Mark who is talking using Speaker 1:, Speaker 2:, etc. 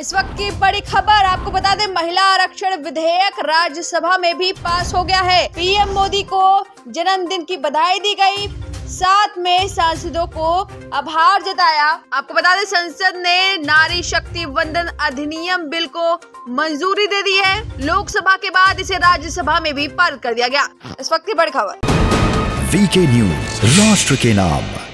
Speaker 1: इस वक्त की बड़ी खबर आपको बता दें, महिला आरक्षण विधेयक राज्यसभा में भी पास हो गया है। पीएम मोदी को जन्मदिन की बधाई दी गई। साथ में सांसदों को आभार जताया। आपको बता दें, संसद ने नारी शक्ति वंदन अधिनियम बिल को मंजूरी दे दी है। लोकसभा के बाद इसे राज्यसभा में भी पारित कर दिया गया। इस वक्त की बड़ी खबर।
Speaker 2: वीके न्यूज़, राष्ट्र के नाम।